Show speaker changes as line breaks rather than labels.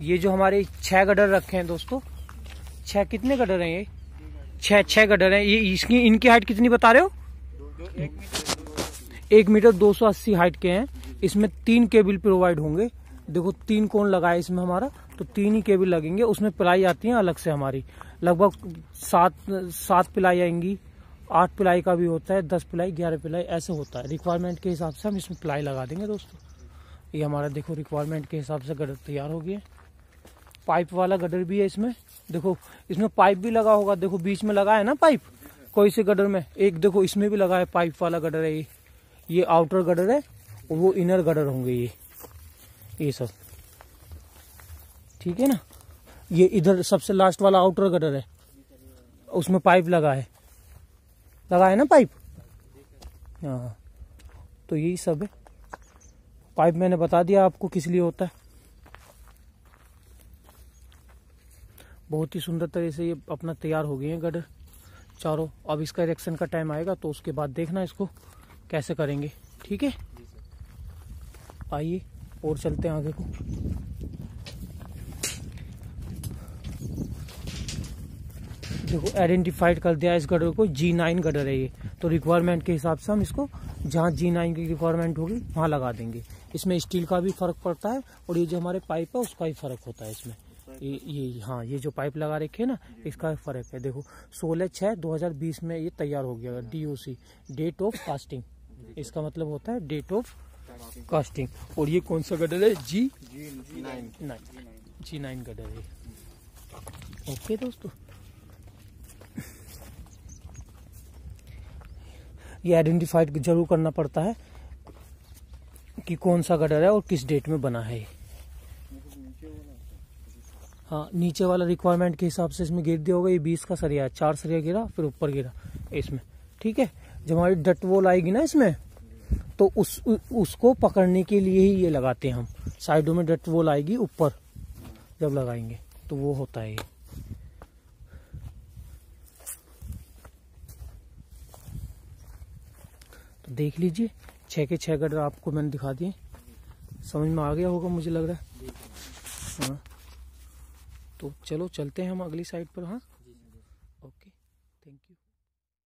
ये जो हमारे छह गडर रखे हैं दोस्तों, छह कितने गडर हैं ये? छह छह गडर हैं। ये इसकी, इनकी हाइट कितनी बता रहे हो? एक मीटर दो सौ अस्सी हाइट के हैं। इसमें तीन केबल प्रोवाइड होंगे। देखो, तीन कोण लगा है इसमें हमारा तो तीन ही केबल लगेंगे। उसमें पिलाई आती है अलग से हमारी। लगभग सात सात पिलाई आएँगी। आठ पिलाई का भी होता है, दस पिलाई, ग्यारह पिलाई, ऐसे होता है। रिक्वायरमेंट के हिसाब से हम इसमें पिलाई लगा देंगे दोस्तों। ये हमारा देखो रिक्वायरमेंट के हिसाब से गडर तैयार हो गया पाइप वाला गडर भी है इसमें। देखो, इसमें पाइप भी लगा होगा। देखो, बीच में लगा है ना पाइप? कोई से गडर में? एक देखो, इसमें भी लगा है पाइप वाला गडर है ये। ये आउटर गडर है, और वो इनर गडर होंगे ये। ये सब। ठीक है ना? ये इधर सबसे लास्ट वाला आउटर गडर है। उसमें पाइप लगा है। लगा है ना पाइप? हाँ। तो यही सब है। पाइप मैंने बता दिया आपको किस लिए होता है। बहुत ही सुंदर तरह से ये अपना तैयार हो गए हैं गडर चारों। अब इसका इरेक्शन का टाइम आएगा तो उसके बाद देखना इसको कैसे करेंगे। ठीक है? आइए और चलते हैं आगे को। देखो आइडेंटिफाइड कर दिया इस गडर को जी नाइन गडर है ये। तो रिक्वायरमेंट के हिसाब से हम इसको, जहाँ जी नाइन की रिक्वायरमेंट होगी, वहाँ लगा देंगे। इसमें स्टील का भी फ़र्क पड़ता है और ये जो हमारे पाइप है, उसका भी फ़र्क होता है इसमें। ये ये हाँ ये जो पाइप लगा रखे है ना इसका फ़र्क है। देखो सोलह छः दो हज़ार बीस में ये तैयार हो गया डीओसी डेट ऑफ़ कास्टिंग इसका मतलब होता है डेट ऑफ़ कास्टिंग और ये कौन सा गडर है? G nine G nine girder है। ओके दोस्तों। ये आइडेंटिफाइड ज़रूर करना पड़ता है कि कौन सा गडर है और किस डेट में बना है। हाँ नीचे वाला रिक्वायरमेंट के हिसाब से इसमें गिर दिया होगा, ये बीस का सरिया चार सरिया गिरा, फिर ऊपर गिरा, इसमें, ठीक है? जब हमारी डट वोल आएगी ना इसमें तो उस उसको पकड़ने के लिए ही ये लगाते हैं हम। साइडों में डट वोल आएगी ऊपर जब लगाएँगे तो वो होता है ये। तो देख लीजिए छः के छः गडर आपको मैंने दिखा दिए। समझ में आ गया होगा मुझे लग रहा है? हाँ। तो चलो चलते हैं हम अगली साइड पर हाँ?